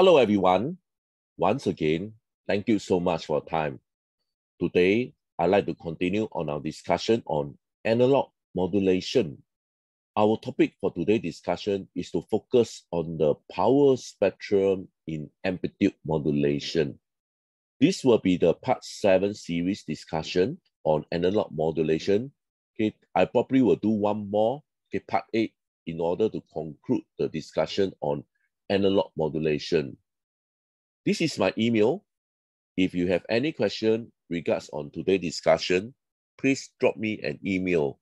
Hello, everyone. Once again, thank you so much for time. Today, I'd like to continue on our discussion on analog modulation. Our topic for today's discussion is to focus on the power spectrum in amplitude modulation. This will be the part seven series discussion on analog modulation. Okay, I probably will do one more, okay, part eight, in order to conclude the discussion on analog modulation. This is my email. If you have any question regards on today's discussion, please drop me an email.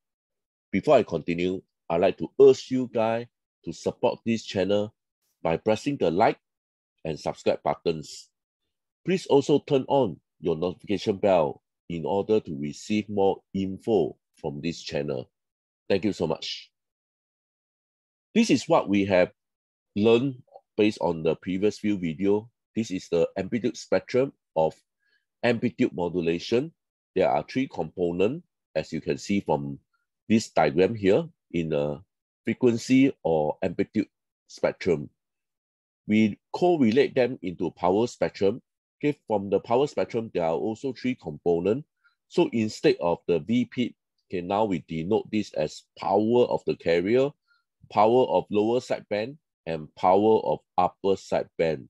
Before I continue, I'd like to urge you guys to support this channel by pressing the like and subscribe buttons. Please also turn on your notification bell in order to receive more info from this channel. Thank you so much. This is what we have learned based on the previous few video. This is the amplitude spectrum of amplitude modulation. There are three components, as you can see from this diagram here in a frequency or amplitude spectrum. We correlate them into power spectrum. Okay, from the power spectrum, there are also three components. So instead of the VP, okay, now we denote this as power of the carrier, power of lower sideband, and power of upper sideband.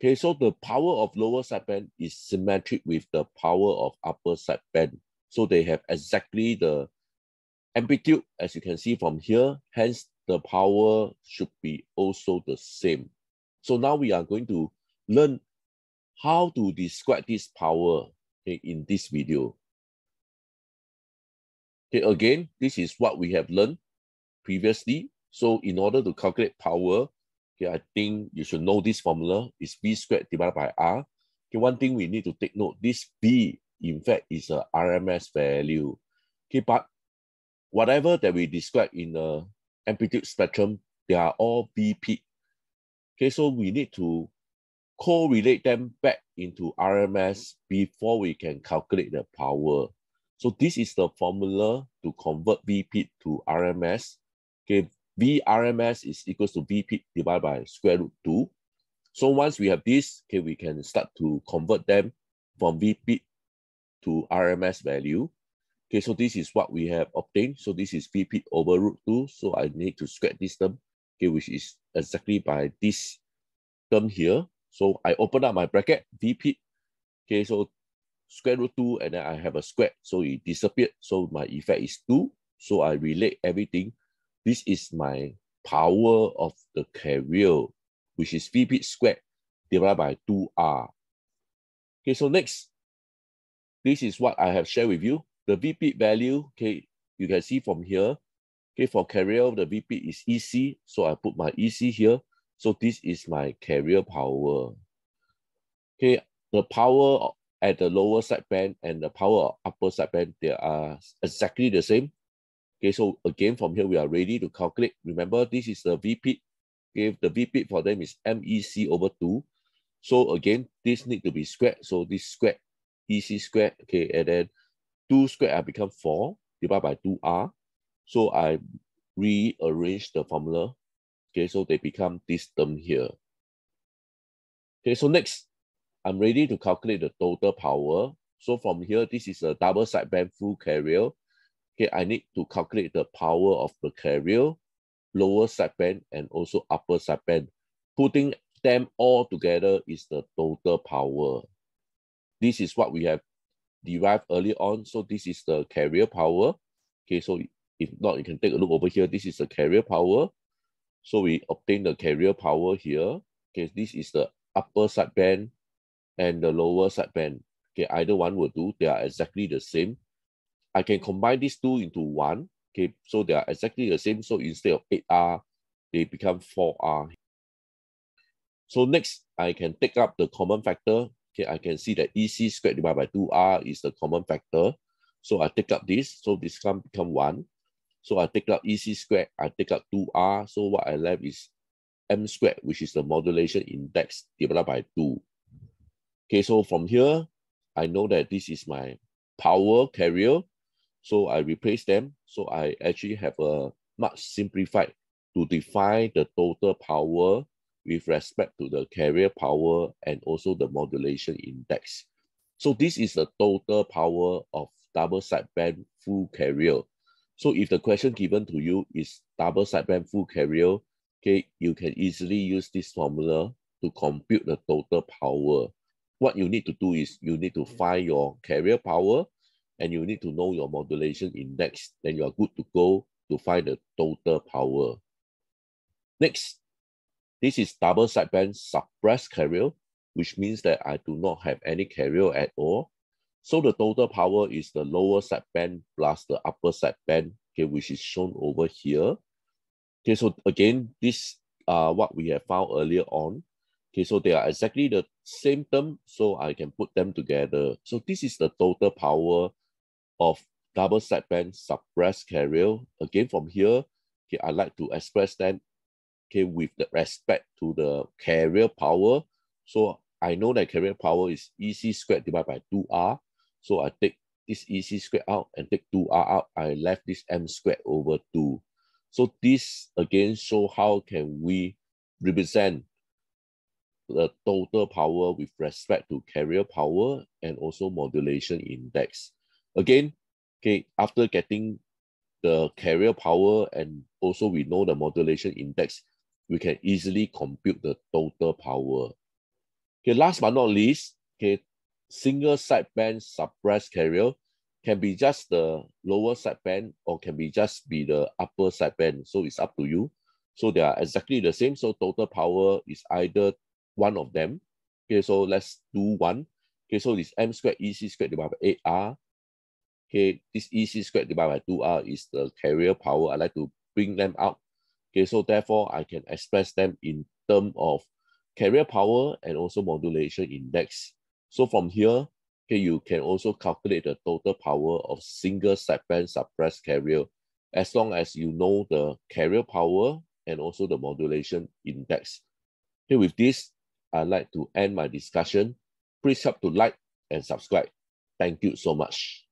Okay, so the power of lower sideband is symmetric with the power of upper sideband. So they have exactly the amplitude, as you can see from here, hence the power should be also the same. So now we are going to learn how to describe this power okay, in this video. Okay, again, this is what we have learned previously. So in order to calculate power, okay, I think you should know this formula is V squared divided by R. Okay, one thing we need to take note, this V, in fact, is a RMS value. Okay, but whatever that we describe in the amplitude spectrum, they are all VP. Okay, so we need to correlate them back into RMS before we can calculate the power. So this is the formula to convert VP to RMS. Okay, VRMS is equals to VP divided by square root 2. So once we have this, okay, we can start to convert them from VP to RMS value. Okay, so this is what we have obtained. So this is VP over root 2. So I need to square this term, okay, which is exactly by this term here. So I open up my bracket, VP. Okay, so square root 2, and then I have a square. So it disappeared. So my effect is 2. So I relate everything this is my power of the carrier, which is VP squared divided by 2R. Okay, so next, this is what I have shared with you. The VP value, okay, you can see from here, okay, for carrier, the VP is EC, so I put my EC here. So this is my carrier power. Okay, the power at the lower sideband and the power upper sideband, they are exactly the same. Okay, so again, from here, we are ready to calculate. Remember, this is the VP. Okay, the VP for them is MEC over 2. So again, this need to be squared. So this squared, EC squared, okay, and then 2 squared I become 4 divided by 2R. So I rearrange the formula. Okay, so they become this term here. Okay, so next, I'm ready to calculate the total power. So from here, this is a double sideband full carrier okay, I need to calculate the power of the carrier, lower sideband, and also upper sideband. Putting them all together is the total power. This is what we have derived early on. So this is the carrier power. Okay, so if not, you can take a look over here. This is the carrier power. So we obtain the carrier power here. Okay, this is the upper sideband and the lower sideband. Okay, either one will do. They are exactly the same. I can combine these two into one. Okay, so they are exactly the same. So instead of 8R, they become 4R. So next, I can take up the common factor. Okay, I can see that EC squared divided by 2R is the common factor. So I take up this, so this can become 1. So I take up EC squared, I take up 2R. So what I left is M squared, which is the modulation index divided by 2. Okay, so from here, I know that this is my power carrier. So I replace them. So I actually have a much simplified to define the total power with respect to the carrier power and also the modulation index. So this is the total power of double sideband full carrier. So if the question given to you is double sideband full carrier, okay, you can easily use this formula to compute the total power. What you need to do is you need to find your carrier power and you need to know your modulation index, then you are good to go to find the total power. Next, this is double sideband suppressed carrier, which means that I do not have any carrier at all. So the total power is the lower sideband plus the upper sideband, okay, which is shown over here. Okay, so again, this uh what we have found earlier on. Okay, so they are exactly the same term, so I can put them together. So this is the total power of double sideband suppressed carrier. Again, from here, okay, I like to express that okay, with the respect to the carrier power. So I know that carrier power is EC squared divided by 2R. So I take this EC squared out and take 2R out. I left this M squared over 2. So this again show how can we represent the total power with respect to carrier power and also modulation index. Again, okay, after getting the carrier power and also we know the modulation index, we can easily compute the total power. Okay, last but not least, okay, single sideband suppressed carrier can be just the lower sideband or can be just be the upper sideband. So it's up to you. So they are exactly the same. So total power is either one of them. Okay, so let's do one. Okay, so this m squared EC squared divided by 8r. Okay, this EC squared divided by 2r is the carrier power. I like to bring them out Okay, so therefore I can express them in term of carrier power and also modulation index. So from here, okay, you can also calculate the total power of single sideband suppressed carrier as long as you know the carrier power and also the modulation index. Okay, with this, I'd like to end my discussion. Please help to like and subscribe. Thank you so much.